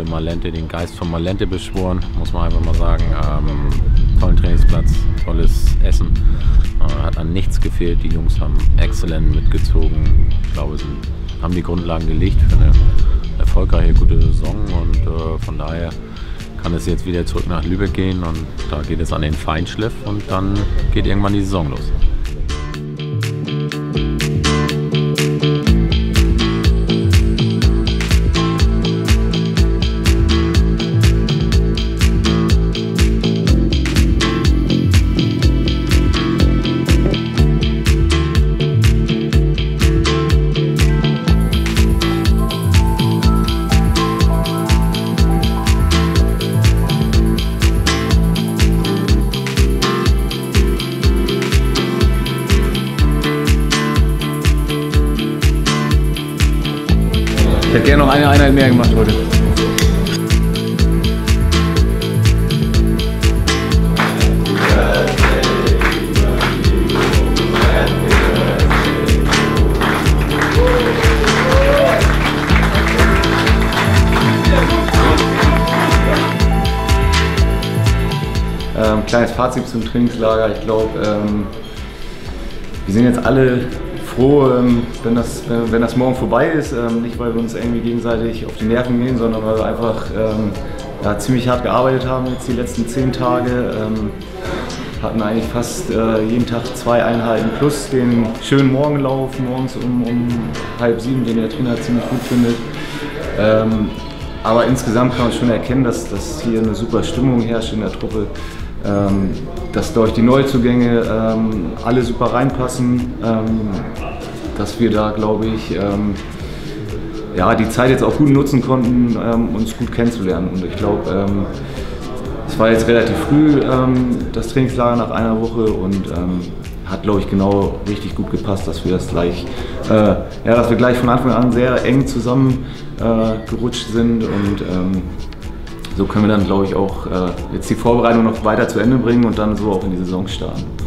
Sportschule Malente, den Geist von Malente beschworen, muss man einfach mal sagen. Ähm, tollen Trainingsplatz, tolles Essen. Äh, hat an nichts gefehlt. Die Jungs haben exzellent mitgezogen. Ich glaube, sie haben die Grundlagen gelegt für eine erfolgreiche, gute Saison und äh, von daher kann es jetzt wieder zurück nach Lübeck gehen und da geht es an den Feinschliff und dann geht irgendwann die Saison los. Noch eine Einheit mehr gemacht heute. Ähm, kleines Fazit zum Trainingslager. Ich glaube, ähm, wir sind jetzt alle froh, ähm, wenn, das, äh, wenn das morgen vorbei ist. Ähm, nicht, weil wir uns irgendwie gegenseitig auf die Nerven gehen, sondern weil wir einfach ähm, ja, ziemlich hart gearbeitet haben jetzt die letzten zehn Tage. Hatten eigentlich fast äh, jeden Tag zwei Einheiten plus den schönen Morgenlauf morgens um, um halb sieben, den der Trainer ziemlich gut findet. Aber insgesamt kann man schon erkennen, dass, dass hier eine super Stimmung herrscht in der Truppe. Ähm, dass durch die Neuzugänge ähm, alle super reinpassen, ähm, dass wir da, glaube ich, ähm, ja, die Zeit jetzt auch gut nutzen konnten, ähm, uns gut kennenzulernen. Und ich glaube, ähm, es war jetzt relativ früh das Trainingslager nach einer Woche und hat, glaube ich, genau richtig gut gepasst, dass wir das gleich, äh, ja, dass wir gleich von Anfang an sehr eng zusammen äh, sind und so können wir dann, glaube ich, auch äh, jetzt die Vorbereitung noch weiter zu Ende bringen und dann so auch in die Saison starten.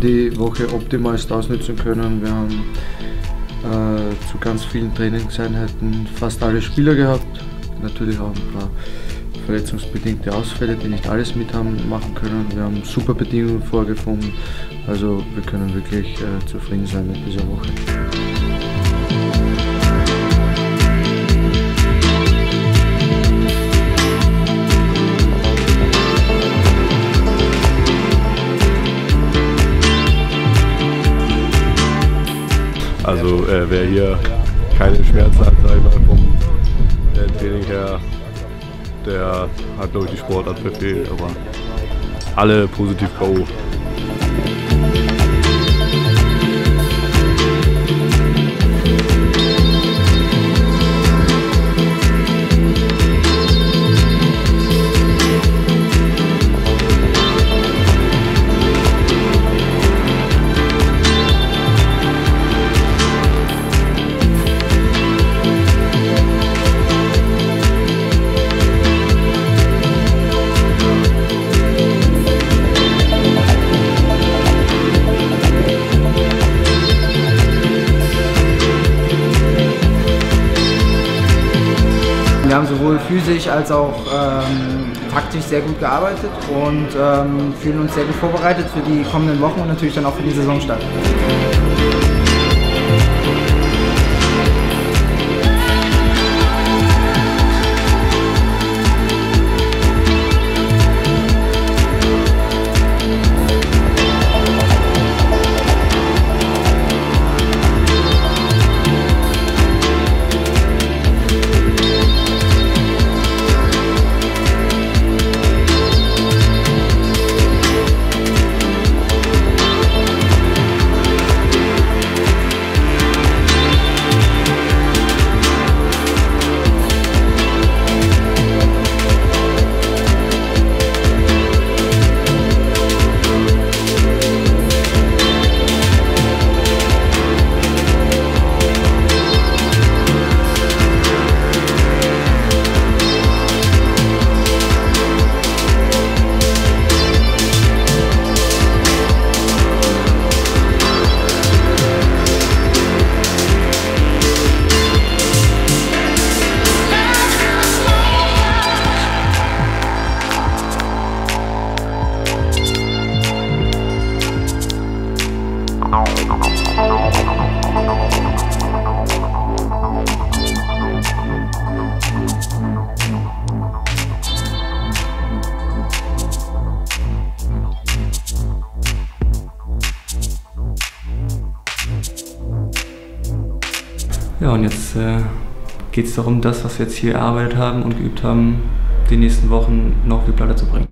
Die Woche optimalst ausnutzen können. Wir haben äh, zu ganz vielen Trainingseinheiten fast alle Spieler gehabt. Natürlich auch ein paar verletzungsbedingte Ausfälle, die nicht alles mit haben machen können. Wir haben super Bedingungen vorgefunden. Also wir können wirklich äh, zufrieden sein mit dieser Woche. Äh, wer hier keine Schmerzen hat, sag ich mal, vom äh, Training her, der hat glaube die Sportart verfehlt, aber alle positiv K.O. haben sowohl physisch als auch ähm, taktisch sehr gut gearbeitet und ähm, fühlen uns sehr gut vorbereitet für die kommenden Wochen und natürlich dann auch für die Saisonstart. Ja, und jetzt äh, geht es darum, das, was wir jetzt hier erarbeitet haben und geübt haben, die nächsten Wochen noch die Platte zu bringen.